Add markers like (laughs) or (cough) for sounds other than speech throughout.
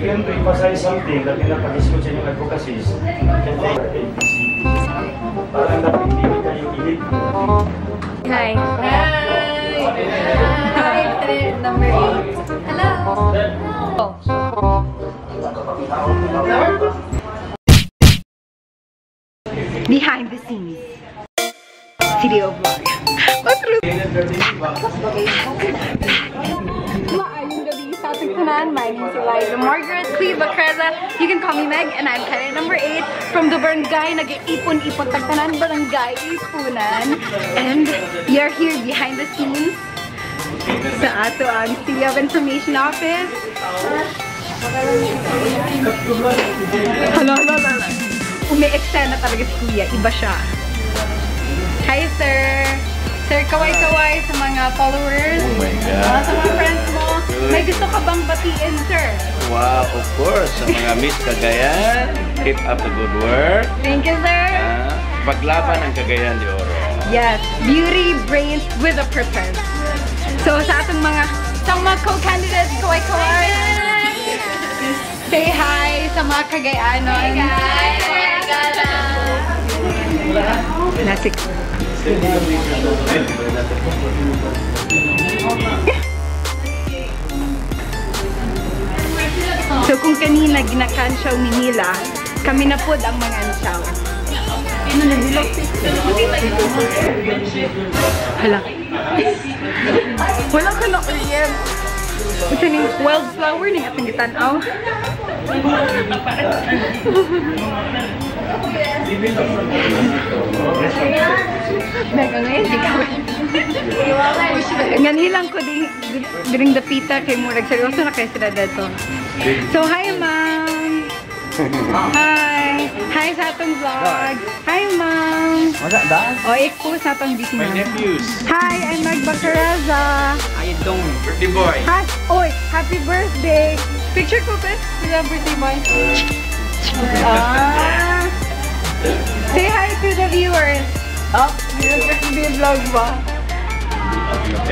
can to emphasize something that pinapag-discuss sa inyong advocacies. Parang dapat hindi kayo elite. Hi. Hi, number eight. Hello. Behind the scenes. Video vlog. Ating tanan. My name is Eliza Margaret Cleva Creza. You can call me Meg and I'm candidate number 8 from the barangay. Nag-ipon-ipon tagtanan barangay Ipunan. And are here behind the scenes sa ato ang City of Information Office. Hala, hala, hala. Umi-extend na talaga si Kuya. Iba siya. Hi, sir! Sir, kaway-kaway sa mga followers. Oh my God. Ah, sa mga friends mo. May gusto ka bang batiin, sir? Wow, of course. Sa mga Miss Cagayan, keep up the good work. Thank you, sir! Ah, paglaban ang Cagayan de Oro. Yes, beauty brains with a purpose. So sa atong mga sa mga co-candidates, kaway-kaway. Say hi sa mga Cagayanon. Hi guys! Nasik. So kung kanina ginakansyaw ni Nila, kami na po ang mga ansyaw. Hala. Wala ka na orient. Ito ni wildflower ni atong gitanaw. Mega ngayon, di ka Nganilang ko din diring dapita kay Murag. Seryoso na kayo sila dito. So, hi ma'am! Hi! Hi sa atong vlog! Hi ma'am! Wala, daan? O, i-post na itong video. My nephews. Hi, I'm Meg Bacaraza. How you doing? Birthday boy. Hi, oy, happy birthday. Picture ko, Pet. Happy birthday, boy. Ah. Say hi to the viewers. Oh, yung birthday vlog ba?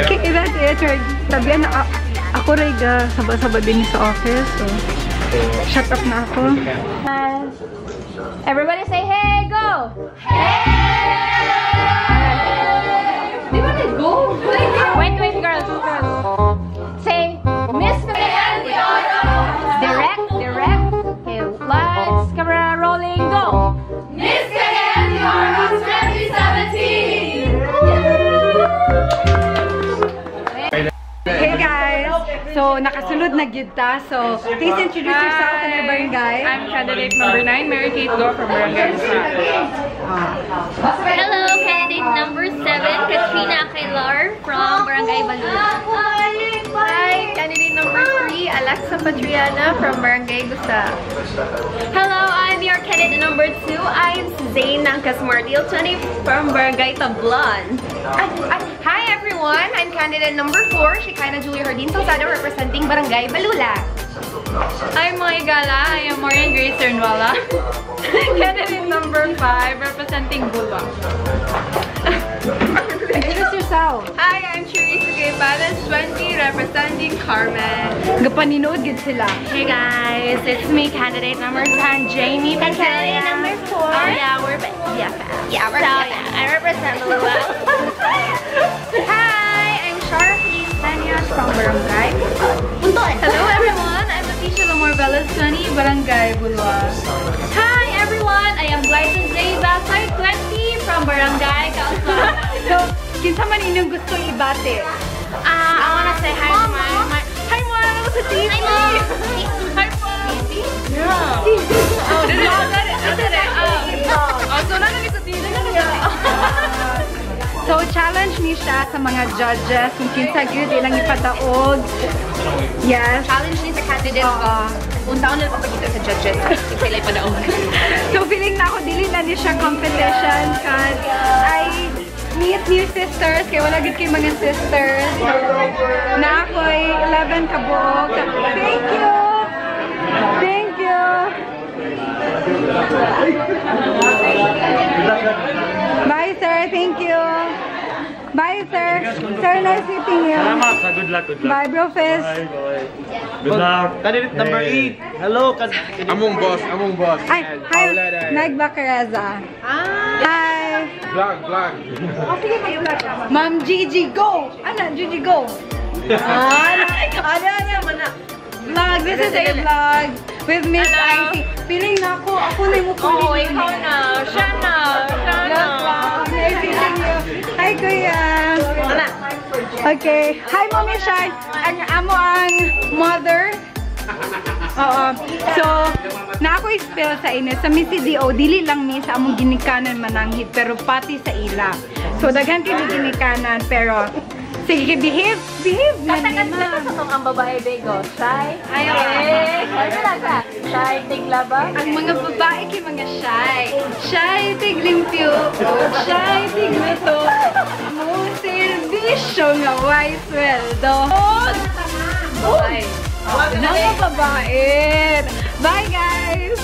Okay, ila, ito, tabihan ako rin ga, saba-saba din sa office. So, shut up na ako. Everybody say, hey, go! Di So, nakasunod na gyud ta. So, please introduce yourself and your barangay. I'm candidate number 9, Mary Kate Go from Barangay. Hello, candidate number 7, Katrina Aquilar from Barangay Balula. Hi, candidate number 3, Alexa Patriana from Barangay Gusta. Hello, I'm your candidate number 2. I'm Zayn ng Casmardil 20 from Barangay Tablan. Hi everyone, I'm candidate number 4, Shekinah Julie Hardin Salsado representing Barangay Balula. I'm Moy Gala. I am Maureen Grace Cernwala. (laughs) candidate number 5, representing Bulwa. Introduce yourself. Hi, I'm Charisse Gaybalas 20, representing Carmen. Gapaninood gid sila. Hey guys, it's me, candidate number 10, Jamie And candidate Padilla. number four. Oh yeah, we're BFF. Yeah, we're so, BFF. yeah, I represent Lua. (laughs) Hi, I'm Shara Feliz from Barangay. Hello everyone, I'm Leticia Lamor Velas 20, Barangay Bulwa. Hi everyone, I am Blyton Zay Basay 20 from Barangay Kauswa. (laughs) So, kinsa man inyong gusto ibate? Ah, I wanna say hi to my, Hi Mom! Hi, Mom! Yeah. Oh, did it? Did it? Oh, so na naging sa TV na So, challenge ni siya sa mga judges kung kinsa gyud ilang ipadaog. Yes. Challenge ni sa candidate Oo. Unta na papakita sa judges. Sila ipadaong. (laughs) So, feeling na ako dili na ni siya competition cause I meet new sisters kay wala gid kay mga sisters. Na ako'y 11 kabuok. Thank you. Thank you. Bye, sir. Thank you. Bye, sir. Sir, nice meeting you. Salamat sa good luck, good luck. Bye, bro, Fizz. Bye, bye. Good luck. Candidate number 8. Hello, Among boss, among boss. Ay, hi. Meg Bacareza. Hi. Vlog, vlog. Ma'am Gigi, go! Ano, Gigi, go! Ah, ano, ano, ano, Vlog, this is a vlog with Miss. Icy. Feeling na ako, ako na yung Oo, mukulit. ikaw na. Siya na. Siya na. You. Hi, Kuya. Okay. Hi, Mommy Shai. Ang amo ang mother. Oo. So, na ako spill sa inyo. Sa Missy D.O., dili lang mi sa among ginikanan mananghit, pero pati sa ila. So, daghan kini ginikanan, pero sige, behave, behave na ni ma'am. sa tong ang babae, Bego. Shy? Ayaw. Eh, ano lang ka? Shy, tigla ba? Ang mga babae kay mga shy. Shy, tiglimpyo. Shy, tigluto show nga, white sweldo. Bye. Nang babae. Bye, guys!